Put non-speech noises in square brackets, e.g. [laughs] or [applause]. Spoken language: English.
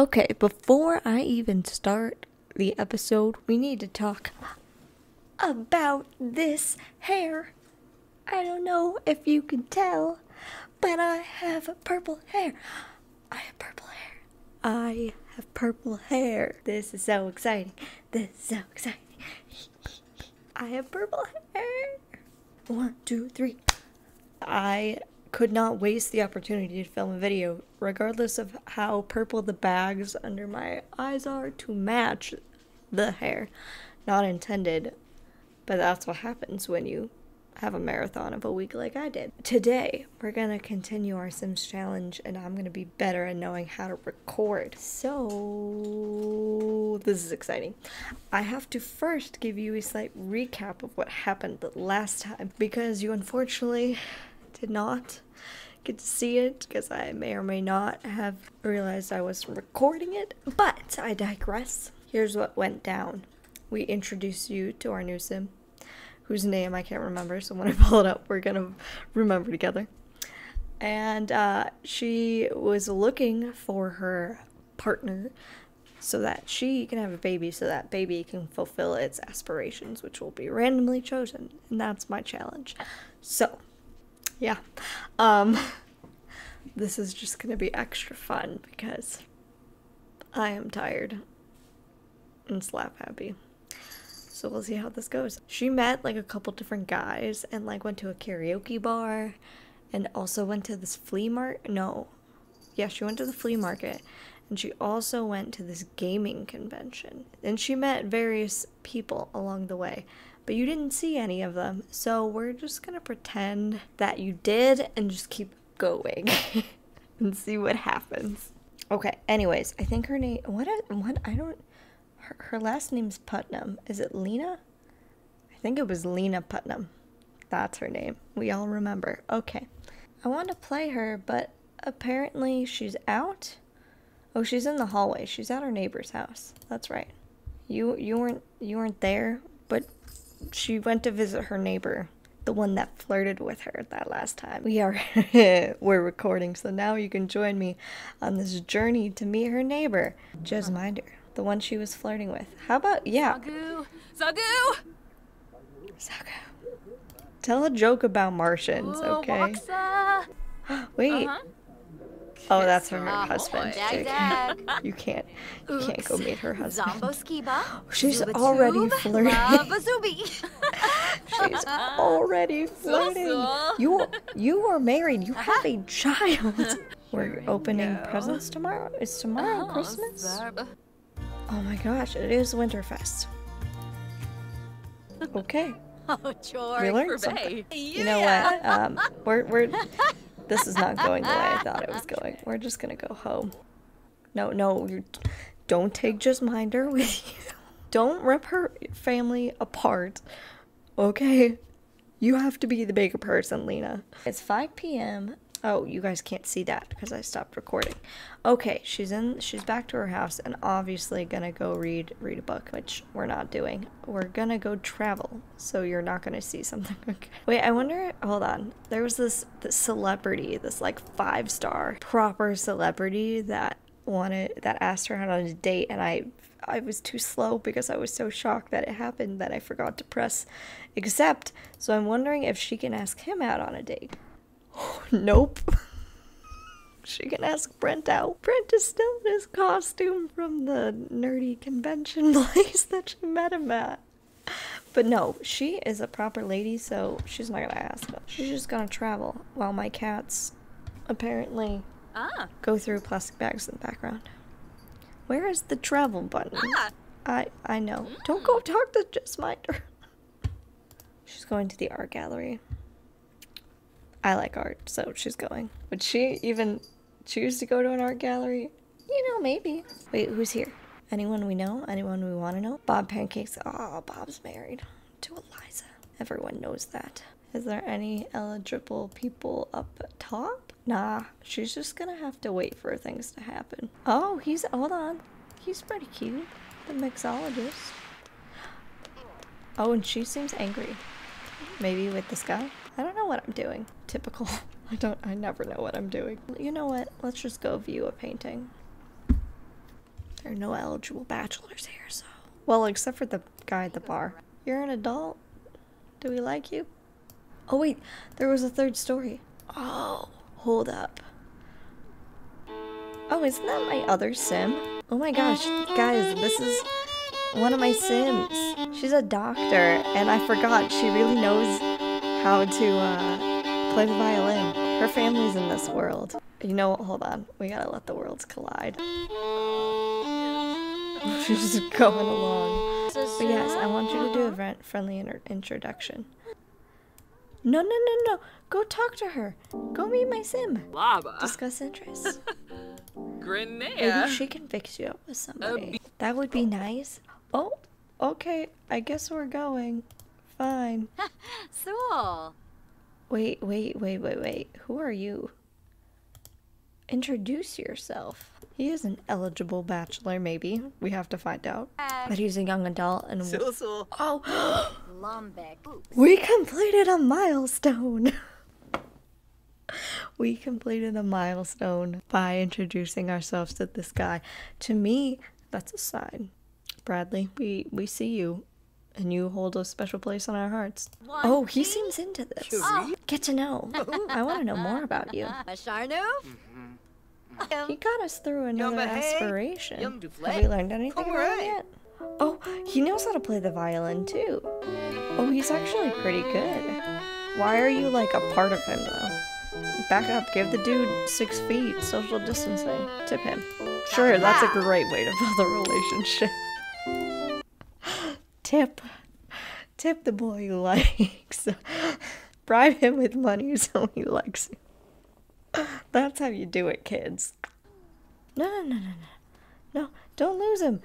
Okay, before I even start the episode, we need to talk about this hair. I don't know if you can tell, but I have purple hair. I have purple hair. I have purple hair. This is so exciting. This is so exciting. I have purple hair. One, two, three. I could not waste the opportunity to film a video, regardless of how purple the bags under my eyes are, to match the hair. Not intended, but that's what happens when you have a marathon of a week like I did. Today, we're gonna continue our Sims challenge, and I'm gonna be better at knowing how to record. So, this is exciting. I have to first give you a slight recap of what happened the last time because you unfortunately did not get to see it because I may or may not have realized I was recording it, but I digress. Here's what went down. We introduced you to our new sim, whose name I can't remember, so when [laughs] I pull it up, we're gonna remember together. And uh, she was looking for her partner so that she can have a baby, so that baby can fulfill its aspirations, which will be randomly chosen. And that's my challenge. So, yeah. Um [laughs] this is just going to be extra fun because I am tired and slap happy. So we'll see how this goes. She met like a couple different guys and like went to a karaoke bar and also went to this flea market. No. Yeah, she went to the flea market and she also went to this gaming convention. And she met various people along the way but you didn't see any of them. So we're just gonna pretend that you did and just keep going [laughs] and see what happens. Okay, anyways, I think her name, what, what, I don't, her, her last name's Putnam. Is it Lena? I think it was Lena Putnam. That's her name. We all remember. Okay. I want to play her, but apparently she's out. Oh, she's in the hallway. She's at her neighbor's house. That's right. You you weren't you weren't there, but she went to visit her neighbor, the one that flirted with her that last time. We are [laughs] we're recording, so now you can join me on this journey to meet her neighbor, Jesminder, the one she was flirting with. How about yeah? Zagu, Zagu, Zagu. Tell a joke about Martians, okay? [gasps] Wait. Uh -huh. Oh, that's her uh, husband. [laughs] You can't, you can't go meet her husband. Zombo skiba. [gasps] She's [laughs] [laughs] already flirting. She's already flirting. You, you are married. You have a child. We're opening presents tomorrow. Is tomorrow oh, Christmas? Oh my gosh, it is Winterfest. Okay. Oh. We learned something. You know what? Um, we're we're this is not going the way I thought it was [laughs] going. We're just gonna go home. No, no, you don't take Jesminder with [laughs] you. Don't rip her family apart. Okay? You have to be the bigger person, Lena. It's 5 p.m. Oh, you guys can't see that because I stopped recording. Okay, she's in she's back to her house and obviously gonna go read read a book, which we're not doing. We're gonna go travel, so you're not gonna see something. [laughs] Okay. Wait, I wonder hold on. There was this, this celebrity, this like five star proper celebrity that wanted that asked her out on a date and I I was too slow because I was so shocked that it happened that I forgot to press accept. So I'm wondering if she can ask him out on a date. [laughs] nope. she can ask Brent out. Brent is still in his costume from the nerdy convention [laughs] place that she met him at. But no, she is a proper lady, so she's not gonna ask him. She's just gonna travel while my cats apparently ah. go through plastic bags in the background. Where is the travel button? Ah. I I know. Don't go talk to Jesminder. [laughs] She's going to the art gallery. I like art, so she's going. Would she even choose to go to an art gallery? You know, maybe. Wait, who's here? Anyone we know? Anyone we want to know? Bob Pancakes. Oh, Bob's married to Eliza. Everyone knows that. Is there any eligible people up top? Nah, she's just gonna have to wait for things to happen. Oh, he's, hold on. He's pretty cute. The mixologist. Oh, and she seems angry. Maybe with this guy? I don't know what I'm doing. Typical. [laughs] I don't, I never know what I'm doing. You know what? Let's just go view a painting. There are no eligible bachelors here, so. Well, except for the guy at the bar. You're an adult. Do we like you? Oh, wait, there was a third story. Oh, hold up. Oh, isn't that my other sim? Oh my gosh, guys, this is one of my sims. She's a doctor, and I forgot she really knows how to uh, play the violin. Her family's in this world. You know what? Hold on. We gotta let the worlds collide. [laughs] She's just going along. But yes, I want you to do a fri- friendly inter- introduction. No, no, no, no. Go talk to her. Go meet my sim. Lava. Discuss interests. [laughs] Grenade. Maybe she can fix you up with somebody. That would be nice. Oh, okay. I guess we're going. Fine. [laughs] Sool. Wait, wait, wait, wait, wait. Who are you? Introduce yourself. He is an eligible bachelor, maybe. We have to find out. But he's a young adult and. Sul sul. Oh, [gasps] Lumbek. we completed a milestone! [laughs] we completed a milestone by introducing ourselves to this guy. To me, that's a sign. Bradley, we, we see you, and you hold a special place in our hearts. Oh, he seems into this. Curie? Get to know. [laughs] I want to know more about you. A [laughs] Sharnu? He got us through another Yum, aspiration. Yum, Have we learned anything Come about him right. yet? Oh, he knows how to play the violin too. Oh, he's actually pretty good. Why are you like a part of him though? Back up, give the dude six feet, social distancing. Tip him. Sure, that's a great way to build a [laughs] relationship. Tip. Tip the boy you [laughs] likes. Bribe him with money so he likes you. That's how you do it, kids. No, no, no, no, no. No, don't lose him.